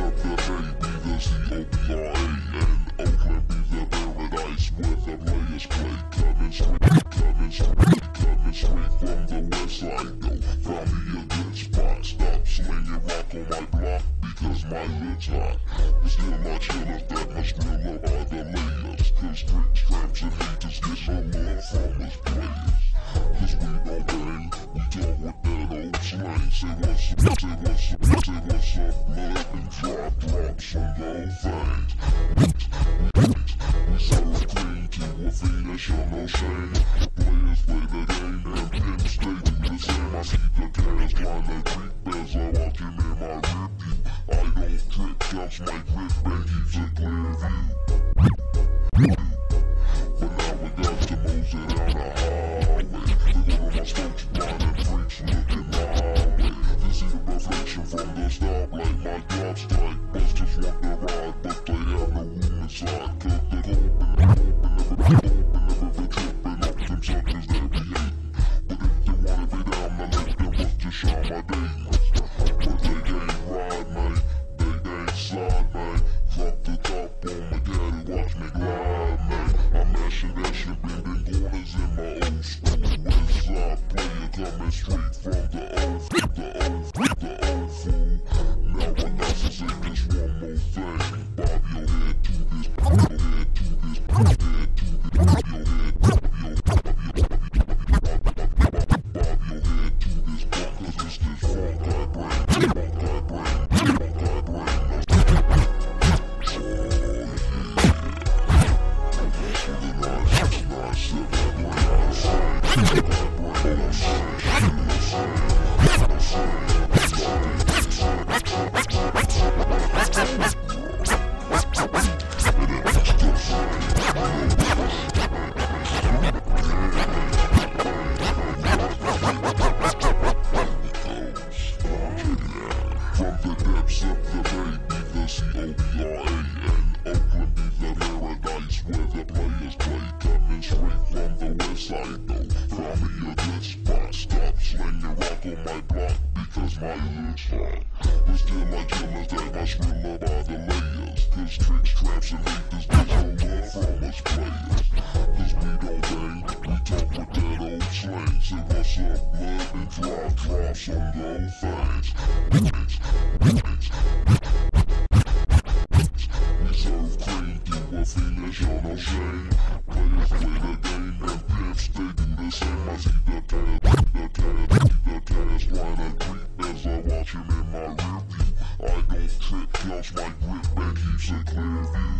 up the bay, be the C-O-B-R-A And Oakland be the paradise where the players play Coming straight, coming straight, coming straight from the west side Yo, found me a good spot, stop slinging rock on my block Because my hood's hot, It's still my chillers that must real up by the layers Cause street straps and haters get so low Shouts like Rick Benji took clear view. them up by the layers. Cause trick straps and hate this bitch don't from us players. Cause we don't bang, we talk with that old slang. Say what's up, blood, and drop, drop some low things. We serve cream through a play the game and pimps, they do the same. I see the task, the task, the task, line creep as I watch him in my room. Y'all's my grip, man keeps a clear view.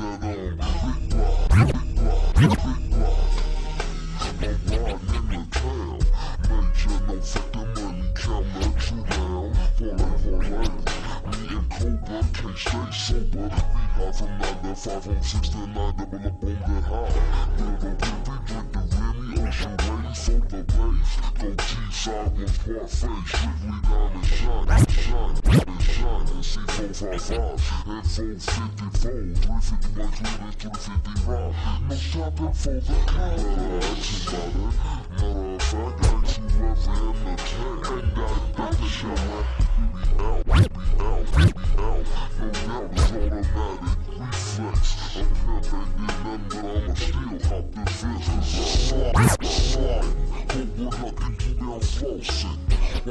reflex, I'm nothing but I'ma still hop the fence,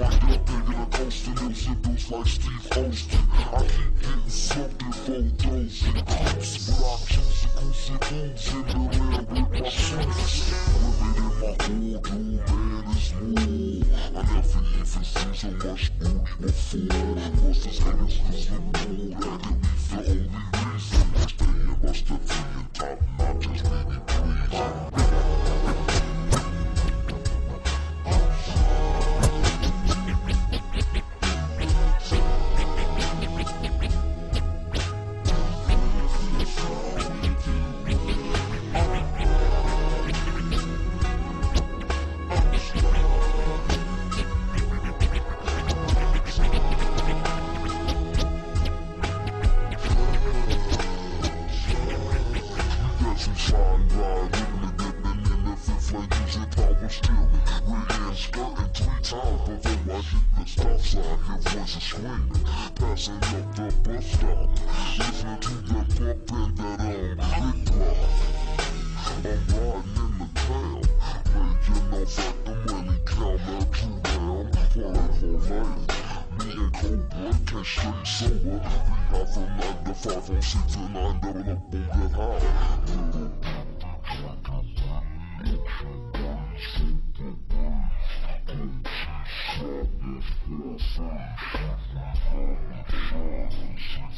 Wind up thinking of coasting, those symbols like Steve Austin. I keep getting smoked in photos and clips, but I choose goosey goose in the land with my suits. Women in my wardrobe, man, it's more. I never even seen so much booty before. What's this kind of exclusive mood? That could be the only reason. Staying must have been top notch, just baby, Passing up the bus stop. Listening to that bumping that um big block I'm riding in the town. Making off at the money count Now two Falling for lane me and Cobra can't straight sober. We high from 9 to 5 on 6 to 9, double up on that high.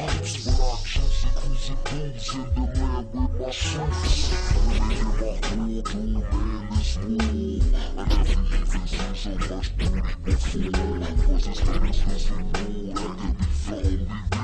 clips, but I choose to cruise and booze in the land with my suits. Women in my wardrobe, man, it's war. I never even seen so much booty before. Was this kind of exclusive mood? That could be the only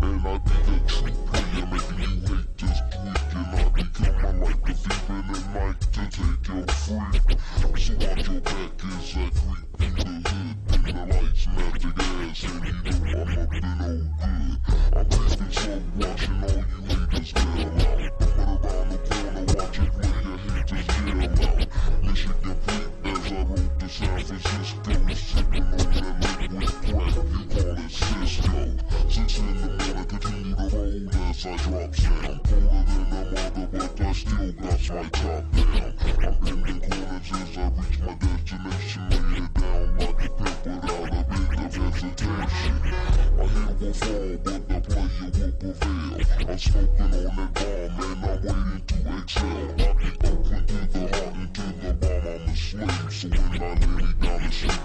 And I be the true player you hate this. And I become I like the fever and to take freak. So watch your back as I creep in the hood. When the lights magic I drop sound. Colder than a mother, but I still got my top down. I'm bending corners as I reach my destination. Lay it down like a pimp without a bit of hesitation. I hit will fall, but the player will prevail. I'm smoking on that bomb, and I'm waiting to exhale. I be open to the heart and to the bomb, I'm a slave. So when I lay me down to sleep,